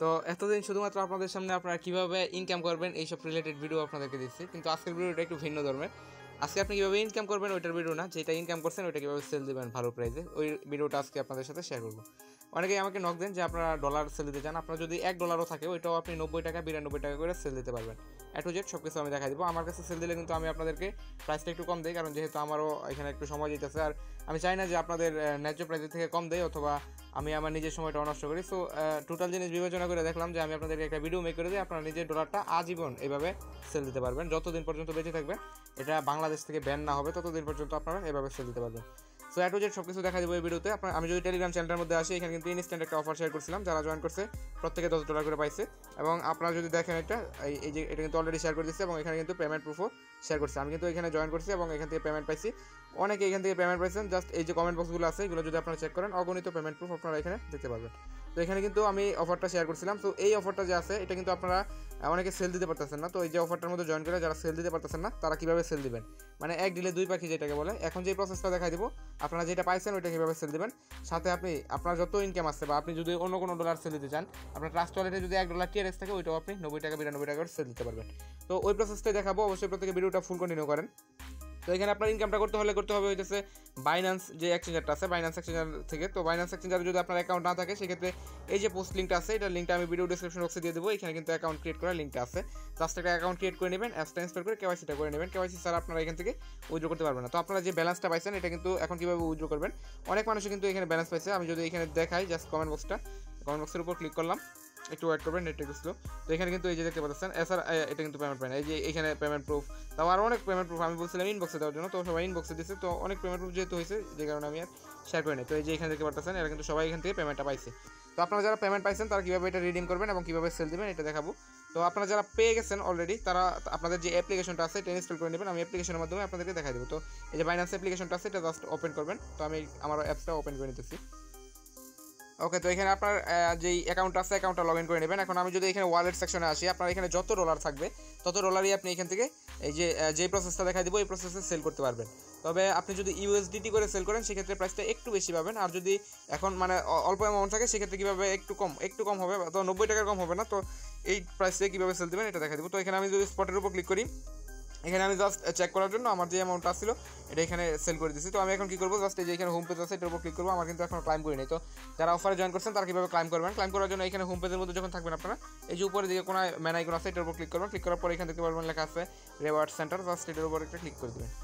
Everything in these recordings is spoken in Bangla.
তো এতদিন শুধুমাত্র আপনাদের সামনে আপনারা কীভাবে ইনকাম করবেন, এইসব রিলেটেড ভিডিও আপনাদেরকে দিচ্ছি। কিন্তু আজকের ভিডিওটা একটু ভিন্ন ধর্মের। আজকে আপনি কীভাবে ইনকাম করবেন ওইটার ভিডিও না, যেটা ইনকাম করছেন ওইটা কীভাবে সেল দেবেন ভালো প্রাইসে ওই ভিডিওটা আজকে আপনাদের সাথে শেয়ার করব। অনেকেই আমাকে নক দেন যে আপনারা ডলার সেল দিতে চান। আপনার যদি এক ডলারও থাকে, ওইটাও আপনি নব্বই টাকা, বিরানব্বই টাকা করে সেল দিতে পারবেন। টু জেড সব কিছু আমি দেখা দিব। আমার কাছে সেল দিলে কিন্তু আমি আপনাদেরকে প্রাইসটা একটু কম দিই, কারণ যেহেতু আমারও এখানে একটু সময় দিতেছে। আর আমি চাই না যে আপনাদের ন্যায্য প্রাইসের থেকে কম দেয় অথবা আমি আমার নিজের সময়টা নষ্ট করি। সো টোটাল জিনিস বিবেচনা করে দেখলাম যে আমি আপনাদেরকে একটা ভিডিও মেক করে দিই। আপনারা নিজের ডলারটা আজীবন এভাবে সেল দিতে পারবেন। যতদিন পর্যন্ত বেঁচে থাকবেন, এটা বাংলাদেশ থেকে ব্যান না হবে, ততদিন পর্যন্ত আপনারা এভাবে সেল দিতে পারবেন। সো এ টু জেড সব কিছু দেখা দেবো এই ভিডিওতে। আপনার, আমি যদি টেলিগ্রাম চ্যানেলের মধ্যে আসি, এখানে কিন্তু ইনস্ট্যান্ট একটা অফার শেয়ার করছিলাম, যারা জয়েন করছে, প্রত্যেকে দশ ডলার করে পাইছে। এবং আপনারা যদি দেখেন এটা, এই- এই যে, এটা কিন্তু অলরেডি শেয়ার করে দিচ্ছে এবং এখানে কিন্তু পেমেন্ট প্রুফও শেয়ার করছে। আমি কিন্তু এখানে জয়েন করছি এবং এখান থেকে পেমেন্ট পাইছি। অনেকে এখান থেকে পেমেন্ট পাইছেন জাস্ট এই যে কমেন্ট বক্সগুলো আছে, এগুলো যদি আপনারা চেক করেন, অগণিত পেমেন্ট প্রুফ আপনারা এখানে দেখতে পারবেন। তো এখানে কিন্তু আমি অফারটা শেয়ার করছিলাম। তো এই অফারটা যে আছে, এটা কিন্তু আপনারা অনেকে সেল দিতে পারতেছেন না। তো এই যে অফারটার মধ্যে জয়েন করে যারা সেল দিতে পারতেছেন না, তারা কীভাবে সেল দিবেন? মানে এক ডিলে দুই পাখি যেটাকে বলে, এখন যে প্রসেসটা দেখাই দিব, আপনারা যেটা পাইছেন ওইটা কীভাবে সেল দিবেন? সাথে আপনি, আপনার যত ইনকাম আসছে বা আপনি যদি অন্য কোনো ডলার সেল দিতে চান, আপনার ট্রাস্ট ওয়ালেটে যদি এক ডলার টিআরএস থাকে, ওইটাও আপনি নব্বই টাকা, বিরানব্বই টাকা সেল দিতে পারবেন। তো ওই প্রসেসটাই দেখাবো। অবশ্যই প্রত্যেকে ভিডিওটা ফুল কন্টিনিউ করেন। তো এখানে আপনার ইনকামটা করতে হলে করতে হবে হইতেছে বাইন্যান্স যে এক্সচেঞ্জারটা আছে বাইন্যান্স এক্সচেঞ্জার থেকে। তো বাইন্যান্স এক্সচেঞ্জারে যদি আপনার অ্যাকাউন্ট না থাকে, সেক্ষেত্রে এই যে পোস্ট লিঙ্কটা আছে, এটা লিঙ্কটা আমি ভিডিও ডিসক্রিপশন বক্সে দিয়ে দেবো। এখানে কিন্তু অ্যাকাউন্ট ক্রিয়েট করার লিঙ্কটা আছে। জাস্ট একটা অ্যাকাউন্ট ক্রিয়েট করে নেবেন অ্যাপসটা ট্রান্সফার করে কেওয়াইসিটা করে নেবেন। কেওয়াইসি স্যার আপনারা এখান থেকে উইথড্র করতে পারবেন না। তো আপনারা যে ব্যালেন্সটা পাইছেন, এটা কিন্তু এখন কীভাবে উইথড্র করবেন? অনেক মানুষ কিন্তু এখানে ব্যালেন্স পাইছে। আমি যদি এখানে দেখাই জাস্ট কমেন্ট বক্সটা কমেন্ট বক্সের উপর ক্লিক করলাম। একটু ওয়েট করবেন নেট একটু স্লো তো এখানে কিন্তু এই যে দেখতে পাচ্ছেন এছাড়া এটা কিন্তু পেমেন্ট পায় না এই যে এখানে পেমেন্ট প্রুফ তাও আরও অনেক পেমেন্ট প্রুফ আমি বলছিলাম ইনবক্সে দেওয়ার জন্য, তো সবাই ইনবক্সে দিচ্ছে তো অনেক পেমেন্ট প্রুফ যেহেতু হয়েছে, যে কারণে আমি আর শেয়ার করি তো এই যে এখানে দেখতে পাচ্ছেন, এরা কিন্তু সবাই এখান থেকে পেমেন্টটা পাইছে। তো আপনারা যারা পেমেন্ট পাইছেন, তারা কীভাবে এটা রিডিম করবেন এবং কীভাবে সেল দেবেন, এটা দেখাবো। তো আপনারা যারা পেয়ে গেছেন অলরেডি তারা, আপনাদের যে অ্যাপ্লিকেশনটা আছে, এটা ইনস্টল করে নেবেন। আমি অ্যাপ্লিকেশনের মাধ্যমে আপনাদেরকে দেখাই দেবো। তো এই যে বাইন্যান্স অ্যাপ্লিকেশনটা আছে, এটা জাস্ট ওপেন করবেন। তো আমি আমার অ্যাপসটা ওপেন করে নিতেছি। ওকে তো এখানে আপনার যেই অ্যাকাউন্ট আছে অ্যাকাউন্টটা লগ ইন করে নেবেন। এখন আমি যদি এখানে ওয়ালেট সেকশনে আসি আপনার এখানে যত ডলার থাকবে তত ডলারই আপনি এখান থেকে এই যে আহ, যে প্রসেসটা দেখা দিব এই প্রসেসে সেল করতে পারবেন। তবে আপনি যদি ইউএসডিটি করে সেল করেন সেক্ষেত্রে প্রাইসটা একটু বেশি পাবেন। আর যদি এখন মানে অল্প অ্যামাউন্ট থাকে সেক্ষেত্রে কীভাবে একটু কম একটু কম হবে তো নব্বই টাকার কম হবে না তো এই প্রাইসে কীভাবে সেল দেবেন এটা দেখা দিব। তো এখানে আমি যদি স্পটের উপর ক্লিক করি এখানে আমি জাস্ট চেক করার জন্য আমার যে অ্যামাউন্ট ছিল, এটা এখানে সেল করে দিচ্ছি তো আমি এখন কী করব? জাস্ট এই যে এখানে হোম পেজ আছে, এটার উপর ক্লিক করব। আমার কিন্তু এখন ক্লাইম করি নেই। তো যারা অফারে জয়েন করছেন, তারা কীভাবে ক্লাইম করবেন? ক্লাইম করার জন্য এখানে হোম পেজের মধ্যে যখন থাকবেন আপনারা, এই যে উপরে দিকে কোনো ম্যান আইকন আছে, এটার উপর ক্লিক করবেন। ক্লিক করার পর এখানে দেখতে পারবেন লেখা আছে রেওয়ার্ড সেন্টার জাস্ট এটার উপর একটা ক্লিক করে দেবেন।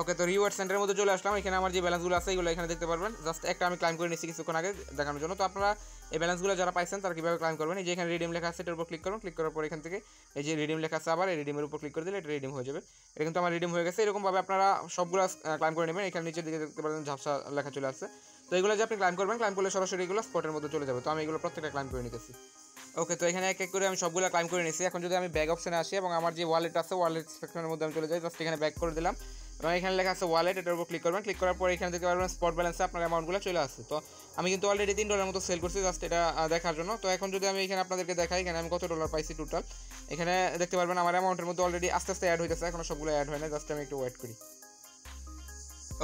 ওকে তো রিওয়ার্ড সেন্টারের মধ্যে চলে আসলাম। এখানে আমার যে ব্যালেন্সগুলো আছে, এগুলো এখানে দেখতে পারবেন। জাস্ট একটা আমি ক্লাইম করে নিচ্ছি কিছুক্ষণ আগে দেখানোর জন্য। তো আপনারা এই ব্যালেন্সগুলো যারা পাইছেন, তারা কীভাবে ক্লাইম করবেন? এই যে এখানে রিডিম লেখা আছে, এটার উপর ক্লিক করুন। ক্লিক করার পর এখান থেকে এই যে রিডিম লেখা আছে আবার, এই রিডিমের উপর ক্লিক করে দিলে এটা রিডিম হয়ে যাবে। এটা কিন্তু আমার রিডিম হয়ে গেছে। এরকমভাবে আপনারা সবগুলো ক্লাইম করে নেবেন। এখানে নিচের দিকে দেখতে পারেন ঝাপসা লেখা চলে আসছে। তো এগুলো যে আপনি ক্লাইম করবেন ক্লাইম করলে সরাসরি এগুলো স্পটের মধ্যে চলে যাবে। তো আমি এগুলো প্রত্যেকটা ক্লাইম করে নিতেছি। ওকে তো এখানে এক এক করে আমি সবগুলো ক্লাইম করে নিয়েছি এখন যদি আমি ব্যাগ অপশনে আসি এবং আমার যে ওয়ালেট আছে ওয়ালেট সেকশনের মধ্যে আমি চলে যাই। জাস্ট এখানে ব্যাক করে দিলাম। এবং এখানে লেখা আছে ওয়ালেট এটার উপর ক্লিক করবেন। ক্লিক করার পর এখানে দেখতে পারবেন স্পট ব্যালেন্সে আপনার অ্যামাউন্টগুলো চলে আসছে। তো আমি কিন্তু অলরেডি তিন ডলার মতো সেল করছি জাস্ট এটা দেখার জন্য। তো এখন যদি আমি এখানে আপনাদেরকে দেখাই, এখানে আমি কত ডলার পাইছি টোটাল এখানে দেখতে পারবেন আমার অ্যামাউন্টের মধ্যে অলরেডি আস্তে আস্তে অ্যাড হইতেছে, এখনও সবগুলো অ্যাড হয় না জাস্ট আমি একটু ওয়েট করি।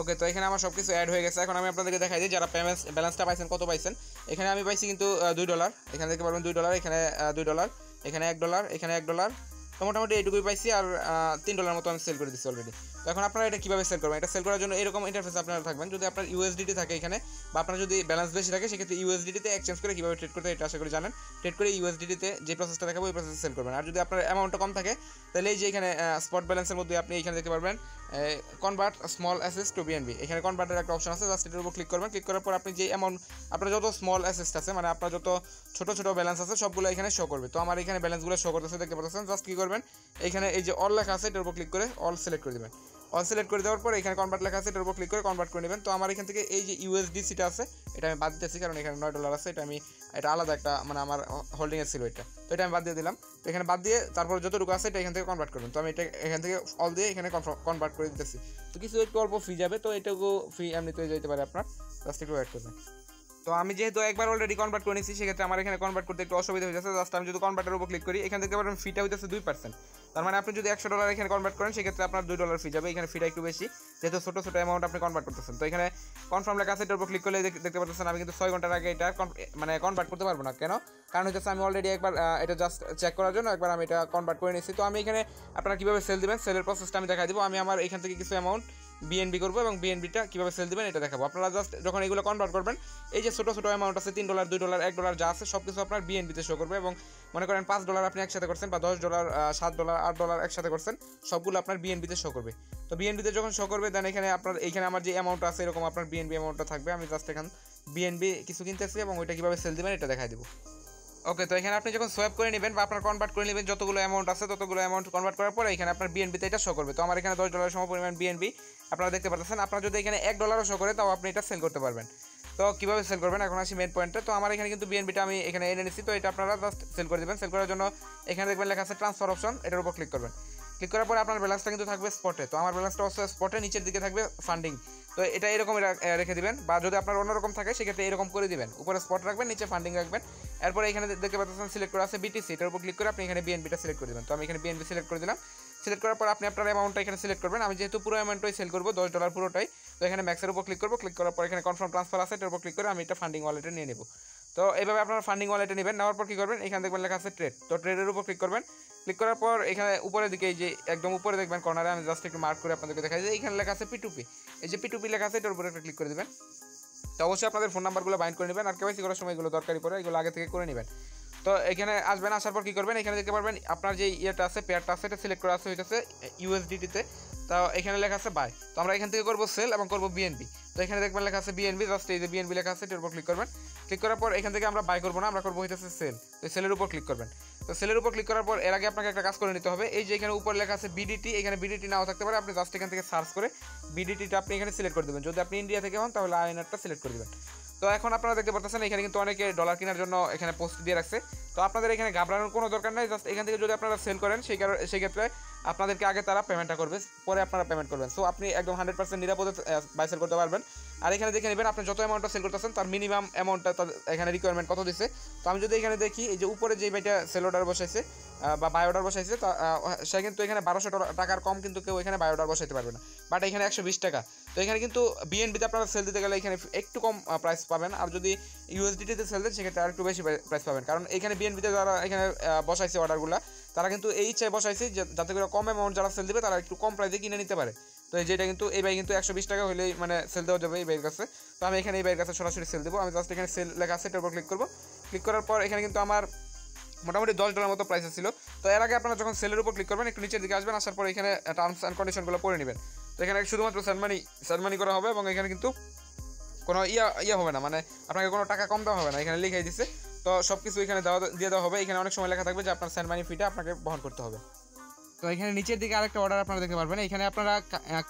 ওকে তো এখানে আমার সব কিছু অ্যাড হয়ে গেছে। এখন আমি আপনাদেরকে দেখাই দিই, যারা পেমেন্টস ব্যালেন্সটা পাইছেন, কত পাইছেন? এখানে আমি পাইছি কিন্তু দুই ডলার এখানে দেখতে পারবেন দুই ডলার এখানে দুই ডলার এখানে এক ডলার এখানে এক ডলার তো মোটামুটি এইটুকুই পাইছি আর তিন ডলার মতো আমি সেল করে দিচ্ছি অলরেডি তো এখন আপনারা এটা কীভাবে সেল করবেন? এটা সেল করার জন্য এরকম ইন্টারফেস আপনারা থাকবেন। যদি আপনার ইউএসডিটি থাকে এখানে, বা আপনার যদি ব্যালেন্স বেশি থাকে, সেক্ষেত্রে ইউএসডিটিতে এক্সচেঞ্জ করে কীভাবে ট্রেড করতে এটা আশা করি জানেন। ট্রেড করে ইউএসডিটিতে যে প্রসেসটা দেখাবো, ওই প্রসেসে সেল করবেন। আর যদি আপনার অ্যামাউন্টটা কম থাকে, তাহলে এই যে এখানে স্পট ব্যালেন্সের মধ্যে আপনি এখানে দেখতে পারবেন কনভার্ট স্মল অ্যাসেস টু বিএনবি এখানে কনভার্টের একটা অপশন আছে জাস্ট এটার উপর ক্লিক করবেন। ক্লিক করার পর আপনি যে অ্যামাউন্ট আপনার যত স্মল অ্যাসেসট আছে মানে আপনার যত ছোট ছোট ব্যালেন্স আছে, সবগুলো এখানে শো করবে। তো আমার এখানে ব্যালেন্সগুলো শো করতেছে, দেখতে পাচ্ছেন। জাস্ট কী করবেন, এখানে এই যে অল লেখা আছে, এটার উপর ক্লিক করে অল সিলেক্ট করে দেবেন। অল সিলেক্ট করে দেওয়ার পর এখানে কনভার্ট লেখা আছে, এটার উপর ক্লিক করে কনভার্ট করে নেবেন। তো আমার এখান থেকে এই যে ইউএসডিসিটা আছে, এটা আমি বাদ দিতেছি কারণ এখানে নয় ডলার আছে, এটা আমি, এটা আলাদা একটা মানে আমার হোল্ডিংয়ে ছিল এটা। তো এটা আমি বাদ দিয়ে দিলাম। তো এখানে বাদ দিয়ে তারপর যতটুকু আছে এটা এখান থেকে কনভার্ট করবেন। তো আমি এটা এখান থেকে অল দিয়ে এখানে কনভার্ট করে দিতেছি। তো কিছু একটু অল্প ফি যাবে, তো এটুকু ফি এমনিতে যেতে পারে আপনার। জাস্ট একটু ওয়েট করবেন। তো আমি যেহেতু একবার অলরেডি কনভার্ট করে নিচ্ছি সেক্ষেত্রে আমার এখানে কনভার্ট করতে একটু অসুবিধা হয়ে যাচ্ছে জাস্ট আমি যদি কনভার্টের উপর ক্লিক করি, এখানে দেখতে পারবেন ফিটা হইতেছে দুই পার্সেন্ট তার মানে আপনি যদি একশো ডলার এখানে কনভার্ট করেন, সেক্ষেত্রে আপনার দুই ডলার ফি যাবে। এখানে ফিটা একটু বেশি, যেহেতু ছোটো ছোটো অ্যামাউন্ট আপনি কনভার্ট করতেছেন। তো এখানে কনফার্ম লেখা আছে, এটার উপর ক্লিক করলে দেখতে পাচ্ছেন আমি কিন্তু ছয় ঘণ্টার আগে এটা মানে কনভার্ট করতে পারব না। কেন? কারণ হচ্ছে আমি অলরেডি একবার এটা জাস্ট চেক করার জন্য একবার আমি এটা কনভার্ট করে নিচ্ছি তো আমি এখানে আপনারা কীভাবে সেল দিবেন সেলের প্রসেসটা আমি দেখা দিব। আমি আমার এখান থেকে কিছু অ্যামাউন্ট বিএনবি করব এবং বিএনবিটা কীভাবে সেল দিবেন এটা দেখাবো। আপনারা জাস্ট যখন এগুলো কনভার্ট করবেন, এই যে ছোটো ছোটো অ্যামাউন্ট আছে, তিন ডলার দুই ডলার এক ডলার যা আছে সব কিছু আপনার বিএনবিতে শো করবে এবং মনে করেন পাঁচ ডলার আপনি একসাথে করছেন বা দশ ডলার সাত ডলার আট ডলার একসাথে করছেন, সবগুলো আপনার বিএনবিতে শো করবে। তো বিএনবিতে যখন শো করবে দেন এখানে আপনার, এখানে আমার যে অ্যামাউন্ট আছে, এরকম আপনার বিএনবি অ্যামাউন্টটা থাকবে। আমি জাস্ট এখান বিএনবি কিছু কিনতেছি এবং ওইটা কীভাবে সেল দিবেন এটা দেখাই দেবো। ওকে তো এখানে আপনি যখন সোয়াপ করে নেবেন বা আপনার কনভার্ট করে নেবেন, যতগুলো অ্যামাউন্ট আছে, ততগুলো অ্যামাউন্ট কনভার্ট করার পরে এখানে আপনার বিএনবিতে এটা শো করবে। তো আমার এখানে দশ ডলার সম পরিমাণ বিএনবি আপনারা দেখতে পাচ্ছেন আপনার যদি এখানে এক ডলারও শো করে, তাও আপনি এটা সেল করতে পারবেন। তো কীভাবে সেল করবেন? এখন আসি মেন পয়েন্টে তো আমার এখানে কিন্তু বিএনবিটা আমি এখানে এনে নিচ্ছি তো এটা আপনারা জাস্ট সেল করে দেবেন। সেল করার জন্য এখানে দেখবেন লেখা আছে ট্রান্সফার অপশন এটার উপর ক্লিক করবেন। ক্লিক করার পরে আপনার ব্যালেন্সটা কিন্তু থাকবে স্পটে তো আমার ব্যালেন্সটা অবশ্য স্পটে নিচের দিকে থাকবে ফান্ডিং তো এটা এরকম রেখে দিবেন। বা যদি আপনার অন্যরকম থাকে, সেক্ষেত্রে এরকম করে দিবেন। উপরে স্পট রাখবেন, নিচে ফান্ডিং রাখবেন। এরপরে এখানে দেখতে পাচ্ছেন সিলেক্ট করা আছে বিটিসি এটার উপর ক্লিক করে আপনি এখানে বিএনবিটা সিলেক্ট করে দেবেন। তো আমি এখানে বিএনবি সিলেক্ট করে দিলাম। সিলেক্ট করার পর আপনি আপনার অ্যামাউন্টটা এখানে সিলেক্ট করবেন। আমি যেহেতু পুরো অ্যামাউন্টটাই সেল করব, দশ ডলার পুরোটাই, তো এখানে ম্যাক্সের উপর ক্লিক করব। ক্লিক করার পর এখানে কনফার্ম ট্রান্সফার আছে, এটার উপর ক্লিক করে আমি এটা ফান্ডিং ওয়ালেটে নিয়ে নেব। তো এইভাবে আপনারা ফান্ডিং ওয়ালেটে নেবেন। নেওয়ার পর কী করবেন? এখানে দেখবেন লেখা আছে ট্রেড তো ট্রেডের উপর ক্লিক করবেন। ক্লিক করার পর এখানে উপরের দিকে এই যে একদম উপরে দেখবেন কর্নারে আমি জাস্ট একটু মার্ক করে আপনাদেরকে দেখাই যে এখানে লেখা আছে পিটুপি এই যে পিটুপি লেখা আছে, এটার উপরে একটা ক্লিক করে দেবেন। তো অবশ্যই আপনাদের ফোন নাম্বারগুলো বাইন্ড করে নেবেন আর কেওয়াইসি করার সময় এগুলো দরকারি পড়ে, এগুলো আগে থেকে করে নেবেন। তো এখানে আসবেন, আসার পর কী করবেন? এখানে দেখতে পারবেন, আপনার যে ইয়েটা আছে পেয়ারটা আছে, এটা সিলেক্ট করা আছে, হইতেছে ইউএসডিটিতে তো। এখানে লেখা আছে বাই তো আমরা এখান থেকে করব সেল এবং করব বিএনপি তো এখানে দেখবেন লেখা আছে বিএনবি জাস্ট এই যে বিএনবি লেখা আছে, এটার উপর ক্লিক করবেন। ক্লিক করার পর এখান থেকে আমরা বাই করব না, আমরা করব হইতেছে সেল তো সেলের উপর ক্লিক করবেন। তো সেলের উপর ক্লিক করার পর এর আগে আপনাকে একটা কাজ করে নিতে হবে। এই যে এখানে উপর লেখা আছে বিডিটি এখানে বিডিটি নাও থাকতে পারে। আপনি জাস্ট এখান থেকে সার্চ করে বিডিটিটা আপনি এখানে সিলেক্ট করে দেবেন। যদি আপনি ইন্ডিয়া থেকে হন, তাহলে আইনারটা সিলেক্ট করে দেবেন। তো এখন আপনারা দেখতে পাচ্ছেন এখানে কিন্তু অনেকে ডলার কেনার জন্য এখানে পোস্ট দিয়ে রাখছে। তো আপনাদের এখানে ঘাবড়ানোর কোনো দরকার নেই। জাস্ট এখান থেকে যদি আপনারা সেল করেন, সেই কারণে সেই ক্ষেত্রে আপনাদেরকে আগে তারা পেমেন্টটা করবে। পরে আপনারা পেমেন্ট করবেন। সো আপনি একদম হান্ড্রেড পার্সেন্ট নিরাপদে বাই সেল করতে পারবেন। আর এখানে দেখে নেবেন আপনি যত অ্যামাউন্টটা সেল করতেছেন, তার মিনিমাম অ্যামাউন্টটা এখানে রিকোয়ারমেন্ট কত দিচ্ছে তো আমি যদি এখানে দেখি, এই যে উপরে যে ভাইটা সেল অর্ডার বসাইছে বা বাই অর্ডার বসাইছে, তা সে কিন্তু এখানে বারোশো টাকার কম কিন্তু কেউ এখানে বাই অর্ডার বসাইতে পারবে না। বাট এখানে একশো বিশ টাকা। তো এখানে কিন্তু বিএনবিতে আপনারা সেল দিতে গেলে এখানে একটু কম প্রাইস পাবেন। আর যদি ইউএসডিটিতে সেল দেন, সেক্ষেত্রে আর একটু বেশি প্রাইস পাবেন। কারণ এখানে বিএনবিতে যারা এখানে বসাইছে অর্ডারগুলো তারা কিন্তু এই ইচ্ছায় বসাইছে যাতে করে কম অ্যামাউন্ট যারা সেল দেবে, তারা একটু কম প্রাইসে কিনে নিতে পারে। তো যেটা কিন্তু, এই বাই কিন্তু একশো বিশ টাকা হলেই মানে সেল দেওয়া যাবে এই বাইয়ের কাছে। তো আমি এখানে এই বাইয়ের কাছে সরাসরি সেল দেবো। আমি জাস্ট এখানে সেল লেখা আছে, এটার উপর ক্লিক করব। ক্লিক করার পর এখানে কিন্তু আমার মোটামুটি দশ ডলার মতো প্রাইস ছিল। তো এর আগে আপনারা যখন সেলের উপর ক্লিক করবেন, একটু নিচের দিকে আসবেন, আসার পর এখানে টার্মস অ্যান্ড কন্ডিশনগুলো পড়ে নেবেন। তো এখানে শুধুমাত্র স্যানমানি স্যানমানি করা হবে এবং এখানে কিন্তু কোনো ইয়া ইয়ে হবে না। মানে আপনাকে কোনো টাকা কম দেওয়া হবে না। এখানে লিখে দিচ্ছে তো সব কিছু এখানে দেওয়া, দিয়ে দেওয়া হবে। এখানে অনেক সময় লেখা থাকবে যে আপনার স্যানমানি ফিটা আপনাকে বহন করতে হবে। তো এখানে নিচের দিকে আরেকটা অর্ডার আপনারা দেখতে পারবেন। এখানে আপনারা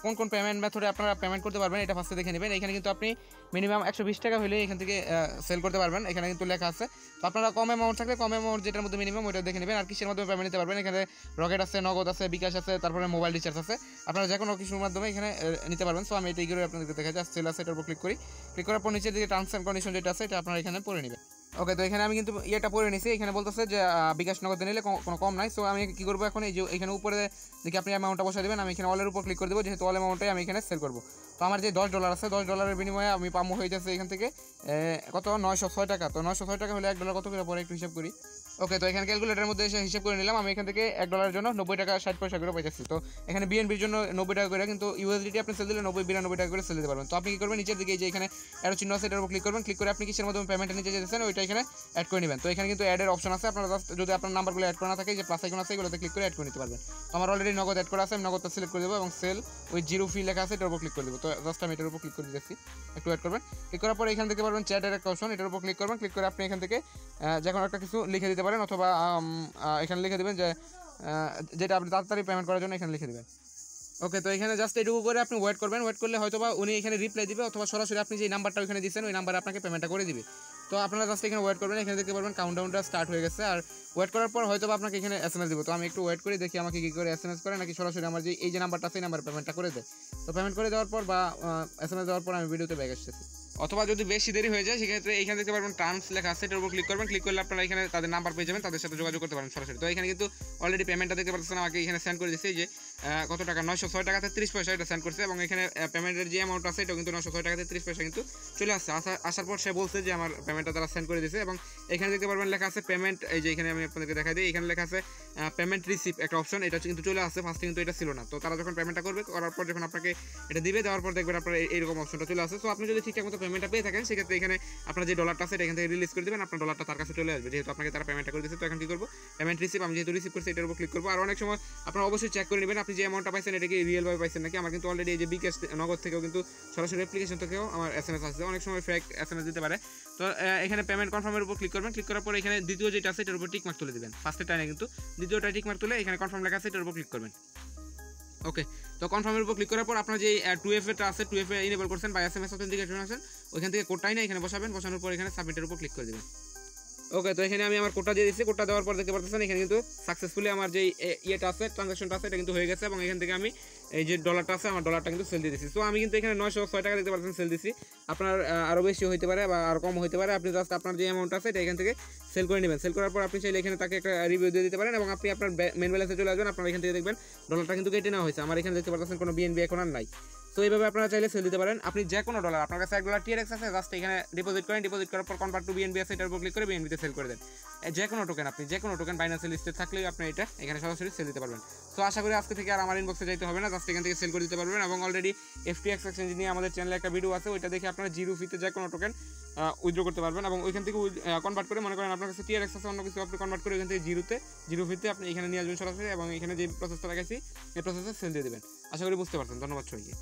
কোন কোন পেমেন্ট মেথডে আপনারা পেমেন্ট করতে পারবেন, এটা ফার্স্টে দেখে নেবেন। এখানে কিন্তু আপনি মিনিমাম একশো বিশ টাকা হলে এখান থেকে সেল করতে পারবেন। এখানে কিন্তু লেখা আছে। তো আপনারা কম অ্যামাউন্ট থাকলে কম অ্যামাউন্ট যেটার মধ্যে মিনিমাম ওইটা দেখে নেবেন। আর কিসের মাধ্যমে পেমেন্ট নিতে পারবেন? এখানে রকেট আছে, নগদ আছে, বিকাশ আছে, তারপরে মোবাইল রিচার্জ আছে। আপনারা যে কোনো কিছুর মাধ্যমে এখানে নিতে পারবেন। সো আমি এটা এগুলো আপনাদেরকে দেখা যায় সেল আছে, এটার উপর ক্লিক করি। ক্লিক করার পর নিচের দিকে টার্মস অ্যান্ড কন্ডিশন যেটা আছে, এটা আপনারা এখানে পড়ে নেবেন। ওকে তো এখানে আমি কিন্তু ইয়েটা পড়ে নিছি। এখানে বলতেছে যে বিকাশ নগদ নিলে কোনো কম নাই। সো আমি কি করব এখন? এই যে, এখানে উপরে দেখি আপনি অ্যামাউন্টটা বসে দেবেন। আমি এখানে অলের উপর ক্লিক করে দেবো। যেহেতু অল অ্যামাউন্টটাই আমি এখানে সেল করব। তো আমার যে দশ ডলার আছে, দশ ডলারের বিনিময়ে আমি পামো হয়ে যাচ্ছে এখান থেকে কত? নয়শো ছয় টাকা। তো নয়শো ছয় টাকা হলে এক ডলার কত করে পরে একটু হিসাব করি। ওকে তো এখানে ক্যালকুলেটারের মধ্যে এসে হিসাব করে নিলাম, আমি এখান থেকে এক ডলারের জন্য নব্বই টাকা, ষাট পয়সা করে পাইতেছি। তো এখানে বিএনপির জন্য নব্বই টাকা করে, কিন্তু ইউএসডিটি আপনি সেল দিলে নব্বই, বিরানব্বই টাকা করে সেল দিতে পারবেন। তো আপনি কি করবেন? নিচের দিকে যে এখানে অ্যারো চিহ্ন আছে, এটার উপর ক্লিক করবেন। ক্লিক করে আপনি কিসের মাধ্যমে পেমেন্টের নিচে যেতেছেন, ওইটা এখানে অ্যাড করে নেবেন। তো এখানে কিন্তু অ্যাডের অপশন আছে। আপনারা জাস্ট যদি আপনার নাম্বারগুলো অ্যাড করা না থাকে যে প্লাস আইকন আছে, এগুলোতে ক্লিক করে অ্যাড করে নিতে পারবেন। তো আমার অলরেডি নগদ অ্যাড করা আছে, আমি নগদটা সিলেক্ট করে দেবো এবং সেল ওই জিরো ফি লেখা আছে, এটার উপর ক্লিক করে দেবো। তো জাস্ট আমি এটার উপর ক্লিক করে দিচ্ছি একটু ওয়েট করবেন। ক্লিক করার পরে এখান থেকে পারবেন চ্যাটের একটা অপশন এটার উপর ক্লিক করবেন। ক্লিক করে আপনি এখান থেকে যে কোনো একটা কিছু লিখে দিতে পারেন অথবা এখানে লিখে দেবেন যে যেটা আপনি তাড়াতাড়ি পেমেন্ট করার জন্য এখানে লিখে দেবেন। ওকে তো এখানে জাস্ট এটুকু করে আপনি ওয়েট করবেন। ওয়েট করলে হয়তো বা উনি এখানে রিপ্লাই দিবে অথবা সরাসরি আপনি যে নাম্বারটা ওখানে দিচ্ছেন ওই নাম্বারে আপনাকে পেমেন্টটা করে দিবে। তো আপনারা জাস্ট এখানে ওয়েট করবেন, এখানে দেখতে পারবেন কাউন্টডাউনটা স্টার্ট হয়ে গেছে। আর ওয়েট করার পর হয়তো আপনাকে এখানে এস এম এস দিব। তো আমি একটু ওয়েট করি, দেখি আমাকে কী করে এস এম এস করে, নাকি সরাসরি আমার যে এই যে নাম্বারটা সেই নাম্বার পেমেন্টটা করে দেয়। তো পেমেন্ট করে দেওয়ার পর বা এস এম এস দেওয়ার পর আমি ভিডিওতে ব্যাগ আসতেছি। অথবা যদি বেশি দেরি হয়ে যায়, সেক্ষেত্রে এখানে দেখতে পারবেন টার্মস লেখা আছে, এটার উপর ক্লিক করবেন। ক্লিক করলে আপনারা এখানে তাদের নাম্বার পেয়ে যাবেন, তাদের সাথে যোগাযোগ করতে পারেন সরাসরি। তো এখানে কিন্তু অলরেডি পেমেন্টটা দেখতে পাচ্ছেন, আমাকে এখানে সেন্ড করে দিচ্ছে যে কত টাকা? নয়শো ছয় টাকা তেত্রিশ পয়সা এটা সেন্ড করছে এবং এখানে পেমেন্টের যে অ্যামাউন্ট আছে, এটাও কিন্তু নয়শো ছয় টাকা তেত্রিশ পয়সা কিন্তু চলে আসছে। আসা- আসার পর সে বলছে যে আমার পেমেন্টটা তারা সেন্ড করে দিয়েছে এবং এখানে দেখতে পারবেন লেখা আছে পেমেন্ট এই যে এখানে আমি আপনাদেরকে দেখাই দিই, এখানে লেখা আছে পেমেন্ট রিসিভ একটা অপশন এটা কিন্তু চলে আসছে ফার্স্টে কিন্তু এটা ছিল না। তো তারা যখন পেমেন্টটা করবে, করার পর যখন আপনাকে এটা দিবে, দেওয়ার পর দেখবেন আপনার এইরকম অপশনটা চলে আসছে। তো আপনি যদি ঠিকঠাক মতো পেমেন্টটা পেয়ে থাকেন, সেক্ষেত্রে এখানে আপনার যে ডলারটা আছে এখান থেকে রিলিজ করে দেবেন, আপনার ডলারটা তার কাছে চলে আসবে। যেহেতু আপনাকে তারা পেমেন্টটা করে দিচ্ছে তো এখন কি করব? পেমেন্ট রিসিভ আমি যেহেতু রিসিভ করছি, এটার উপর ক্লিক করব। আর অনেক সময় আপনারা অবশ্যই চেক করে নেবেন, আপনি যে অ্যামাউন্টটা পাইছেন, এটা কি রিয়েলভাবে পাইছেন নাকি? আমার কিন্তু অলরেডি এই যে বিকাশ নগদ থেকেও কিন্তু সরাসরি অ্যাপ্লিকেশন থেকেও আমার এস এম এস আসছে। অনেক সময় ফেক এস এম এস দিতে পারে। তো এখানে পেমেন্ট কনফার্মের উপর ক্লিক করবেন। ক্লিক করার পর এখানে দ্বিতীয় যেটা আছে, এটার উপর টিক মার্ক তুলে দেবেন। ফার্স্টের টাইনে কিন্তু, দ্বিতীয়টা টিক মার্ক তুলে এখানে কনফার্ম লেখা আছে, এটার উপর ক্লিক করবেন। ওকে তো কনফার্মের উপর ক্লিক করার পর আপনার যে টু এফ এটা আছে টু এফ ইনেবল করছেন বা এস এম এস অথেন্টিকেশন আছেন ওইখান থেকে কোডটাই না এখানে বসাবেন, বসানোর পর এখানে সাবমিটের উপর ক্লিক করে দেবেন। ওকে তো এখানে আমি আমার কোডটা দিয়ে দিচ্ছি কোডটা দেওয়ার পর দেখতে পাচ্ছেন এখানে কিন্তু সাকসেসফুলি আমার যে ইয়েটা আছে ট্রানজাকশনটা আছে, এটা কিন্তু হয়ে গেছে এবং এখান থেকে আমি এই যে ডলারটা আছে, আমার ডলারটা কিন্তু সেল দিয়েছি তো আমি কিন্তু এখানে নয়শো ছয় টাকা দেখতে পাচ্ছেন সেল দিচ্ছি আপনার আরও বেশি হতে পারে বা আরও কম হতে পারে। আপনি জাস্ট আপনার যে অ্যামাউন্ট আছে, এটা এখান থেকে সেল করে নেবেন। সেল করার পর আপনি চাইলে এখানে তাকে একটা রিভিউ দিয়ে দিতে পারেন এবং আপনি আপনার মেন ব্যালেন্সে চলে আসবেন। আপনার এখান থেকে দেখবেন ডলারটা কিন্তু কেটে নেওয়া হয়েছে। আমার এখানে দেখতে পাচ্ছেন কোনো বিএনবি এখন আর নাই। তো এইভাবে আপনারা চাইলে সেল দিতে পারেন। আপনি যে কোনো ডলার আপনার কাছে এক ডলার টিআরএক্স আছে জাস্ট এখানে ডিপোজিট করেন ডিপোজিট করার পর কনভার্ট টু বিএনবি আছে, এটার উপর ক্লিক করে বিএনবিতে সেল করে দেন। যে কোনো টোকেন আপনি যে কোনো টোকেন বাইন্যান্সিয়াল লিস্টে থাকলেই আপনি এটা এখানে সরাসরি সেল দিতে পারবেন। তো আশা করি আজকে থেকে আর আমার ইনবক্সে যাইতে হবে না জাস্ট এখান থেকে সেল করে দিতে পারবেন এবং অলরেডি এফটিএক্স এক্সচেঞ্জ নিয়ে আমাদের চ্যানেলে একটা ভিডিও আছে, ওইটা দেখে আপনারা জিরো ফিতে যে কোনো টোকেন উইথড্র করতে পারবেন এবং ওইখান থেকে কনভার্ট করে মনে করেন আপনার কাছে টিআরএক্স আছে, অন্য কিছু আপনি কনভার্ট করে ওইখান থেকে জিরোতে জিরো ফিতে আপনি এখানে নিয়ে আসবেন সরাসরি এবং এখানে যে প্রসেসটা রাখাইছি এই প্রসেসে সেল দিয়ে দেবেন। আশা করি বুঝতে পারছেন, ধন্যবাদ সবাইকে।